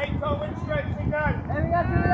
Eight-toe windscreen, stretch again. We